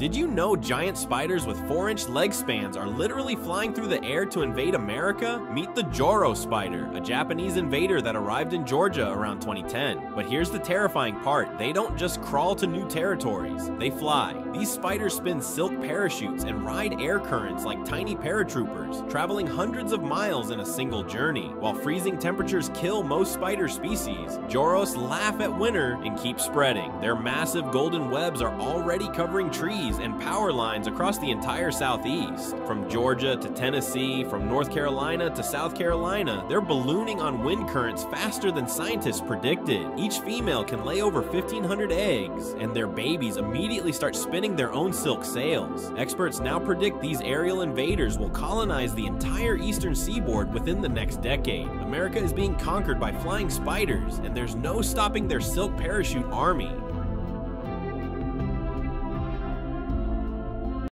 Did you know giant spiders with 4-inch leg spans are literally flying through the air to invade America? Meet the Joro spider, a Japanese invader that arrived in Georgia around 2010. But here's the terrifying part, they don't just crawl to new territories, they fly. These spiders spin silk parachutes and ride air currents like tiny paratroopers, traveling hundreds of miles in a single journey. While freezing temperatures kill most spider species, Joros laugh at winter and keep spreading. Their massive golden webs are already covering trees and power lines across the entire southeast. From Georgia to Tennessee, from North Carolina to South Carolina, they're ballooning on wind currents faster than scientists predicted. Each female can lay over 1,500 eggs, and their babies immediately start spinning their own silk sails. Experts now predict these aerial invaders will colonize the entire eastern seaboard within the next decade. America is being conquered by flying spiders, and there's no stopping their silk parachute army.